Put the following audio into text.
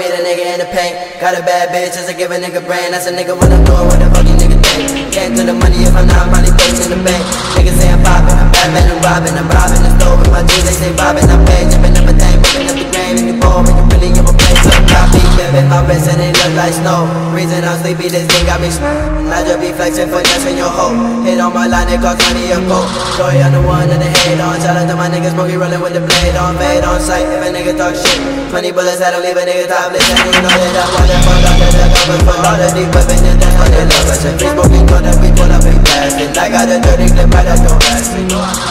be the nigga in the paint. Got a bad bitch, just to give a nigga brain. That's a nigga when I'm doing what the fuck you nigga think. Getting to the money if I'm not money face in the bank. Niggas say I'm poppin', I'm Batman and Robin. I'm robbing the store with my jeans, they say robbing. I'm paid, jumping up Wrist and it look like snow. Reason I'm sleepy, this thing got me I just be flexing for in your hoe. Hit on my line, it cost money a go. Joey, I'm the one and the hate on. Shout out to my niggas, smoky rolling with the blade on. Fade on sight, if a nigga talk shit. 20 bullets that'll leave a nigga topless. And you know that I want that fuck up, that I cover for all the deep weapon. And that's what they love us. And free smoking, got that we pull up and blast it. I got a dirty clip, I don't last it.